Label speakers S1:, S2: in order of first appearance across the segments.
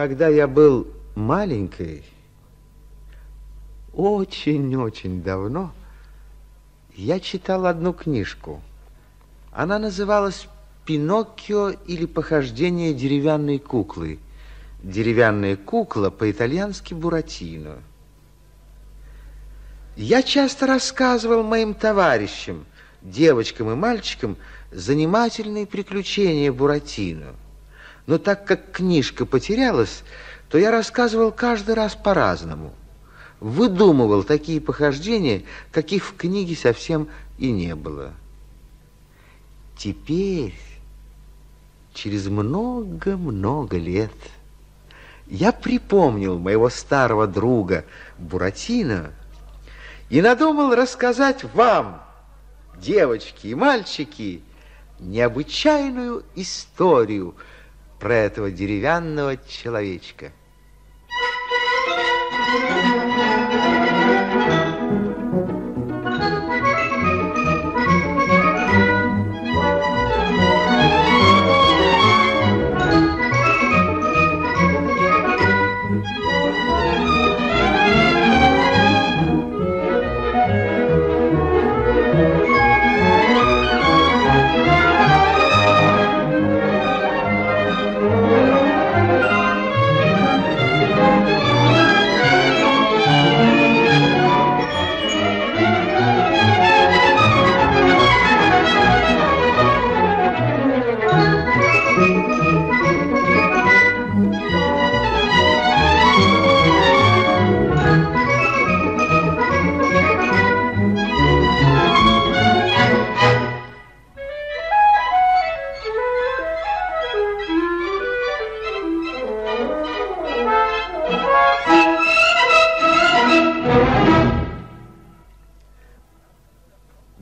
S1: Когда я был маленькой, очень-очень давно, я читал одну книжку. Она называлась «Пиноккио» или «Похождение деревянной куклы». Деревянная кукла по-итальянски «Буратино». Я часто рассказывал моим товарищам, девочкам и мальчикам, занимательные приключения Буратино. Но так как книжка потерялась, то я рассказывал каждый раз по-разному. Выдумывал такие похождения, каких в книге совсем и не было. Теперь, через много-много лет, я припомнил моего старого друга Буратино и надумал рассказать вам, девочки и мальчики, необычайную историю про этого деревянного человечка.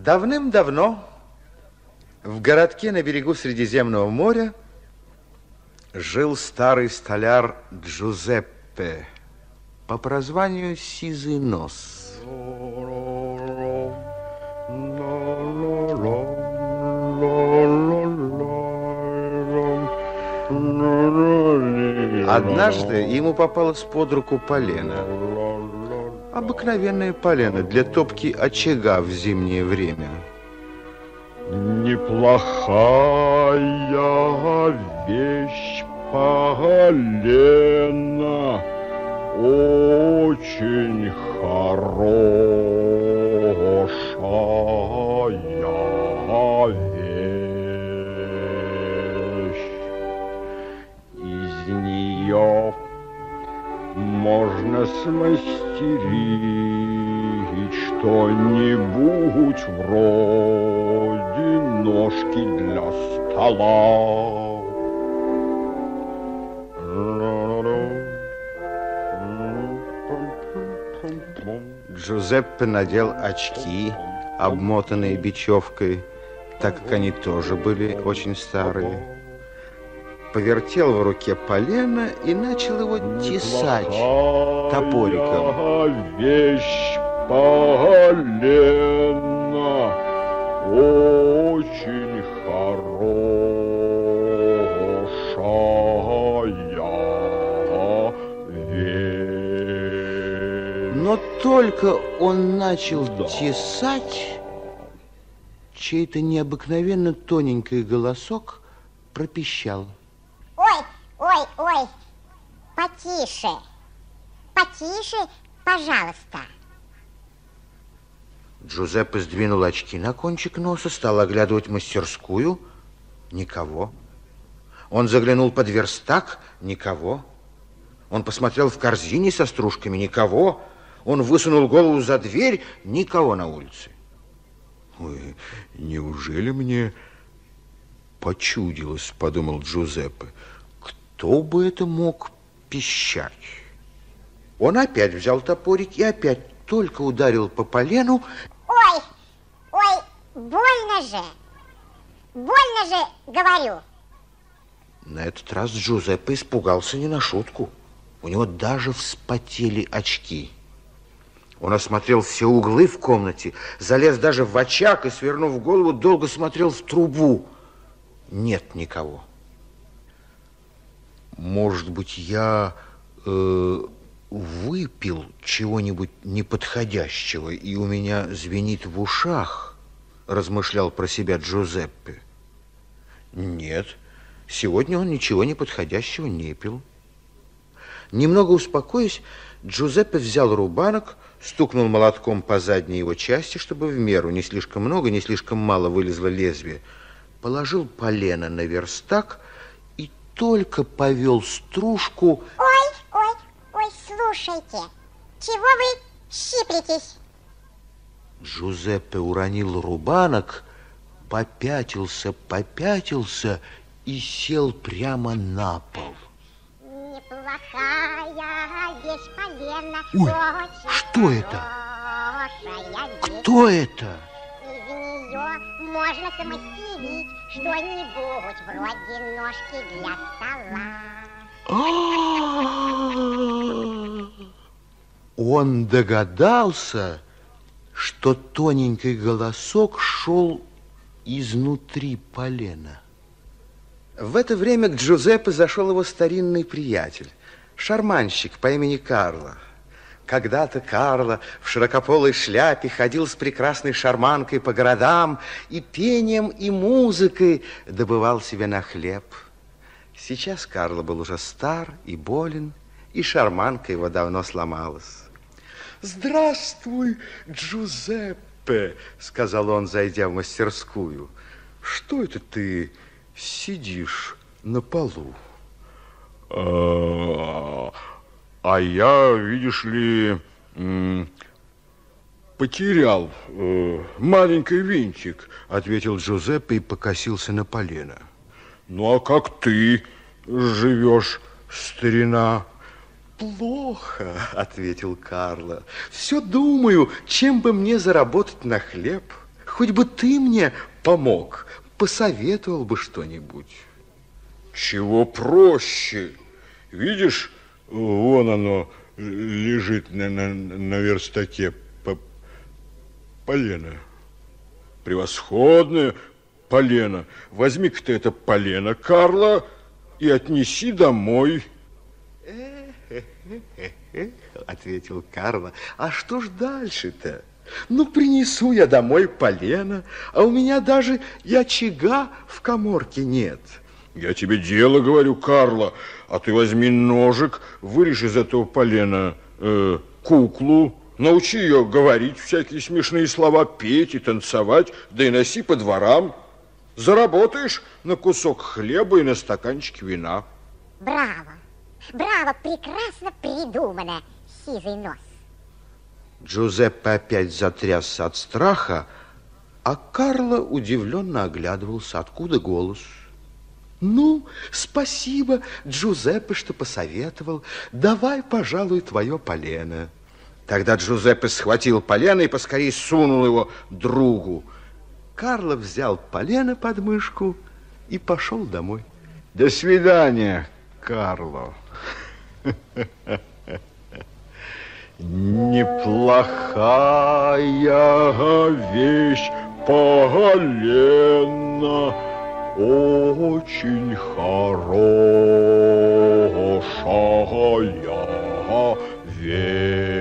S1: Давным-давно в городке на берегу Средиземного моря жил старый столяр Джузеппе по прозванию Сизый Нос. Однажды ему попалось под руку полено. Обыкновенная полено для топки очага в зимнее время.
S2: Неплохая вещь полено, очень хорошая вещь. Из нее можно смастерить что-нибудь вроде ножки для стола.
S1: Джузеппе надел очки, обмотанные бечевкой, так как они тоже были очень старые повертел в руке полено и начал его тесать топориком.
S2: вещь полено, очень хорошая вещь.
S1: Но только он начал да. тесать, чей-то необыкновенно тоненький голосок пропищал.
S3: Ой, ой, потише, потише, пожалуйста.
S1: Джузеппе сдвинул очки на кончик носа, стал оглядывать мастерскую. Никого. Он заглянул под верстак. Никого. Он посмотрел в корзине со стружками. Никого. Он высунул голову за дверь. Никого на улице.
S2: Ой, неужели мне почудилось, подумал Джузеппе.
S1: Кто бы это мог пищать? Он опять взял топорик и опять только ударил по полену.
S3: Ой, ой, больно же, больно же, говорю.
S1: На этот раз Джузеппе испугался не на шутку. У него даже вспотели очки. Он осмотрел все углы в комнате, залез даже в очаг и, свернув голову, долго смотрел в трубу. Нет никого. Может быть, я э, выпил чего-нибудь неподходящего, и у меня звенит в ушах, размышлял про себя Джузеппе. Нет, сегодня он ничего неподходящего не пил. Немного успокоясь, Джузеппе взял рубанок, стукнул молотком по задней его части, чтобы в меру не слишком много, не слишком мало вылезло лезвие, положил полено на верстак только повел стружку...
S3: Ой, ой, ой, слушайте, чего вы щиплетесь?
S1: Джузеппе уронил рубанок, попятился, попятился и сел прямо на пол.
S3: Неплохая вещь полена.
S1: Ой, что это? Кто это?
S3: Нее можно самостелить что-нибудь вроде ножки для стола.
S1: А! Он догадался, что тоненький голосок шел изнутри полена. В это время к Джузеппе зашел его старинный приятель, шарманщик по имени Карло. Когда-то Карло в широкополой шляпе ходил с прекрасной шарманкой по городам и пением и музыкой добывал себе на хлеб. Сейчас Карло был уже стар и болен, и шарманка его давно сломалась. «Здравствуй, Джузеппе!» — сказал он, зайдя в мастерскую. «Что это ты сидишь на полу?»
S2: А, я, видишь ли, потерял э, маленький винтик.
S1: Ответил Джузеппе и покосился на полено.
S2: Ну, а как ты живешь, старина?
S1: Плохо, ответил Карло. Все думаю, чем бы мне заработать на хлеб. Хоть бы ты мне помог, посоветовал бы что-нибудь.
S2: Чего проще? Видишь, вон оно лежит на, на, на верстаке по, полено. Превосходное полено. Возьми-ка ты это полено, Карла, и отнеси домой.
S1: Ответил Карло. А что ж дальше-то? Ну, принесу я домой полено, а у меня даже и очага в коморке нет.
S2: Я тебе дело говорю, Карла, а ты возьми ножик, вырежь из этого полена э, куклу, научи ее говорить всякие смешные слова, петь и танцевать, да и носи по дворам. Заработаешь на кусок хлеба и на стаканчик вина.
S3: Браво, браво, прекрасно придумано, сизый нос.
S1: Джузеппе опять затрясся от страха, а Карло удивленно оглядывался, откуда голос. Ну, спасибо, Джузеппе, что посоветовал. Давай, пожалуй, твое полено. Тогда Джузеппе схватил полено и поскорее сунул его другу. Карло взял полено под мышку и пошел домой.
S2: До свидания, Карло. Неплохая вещь полена, очень хорошая вещь.